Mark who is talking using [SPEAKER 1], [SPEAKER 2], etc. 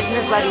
[SPEAKER 1] brightness buddy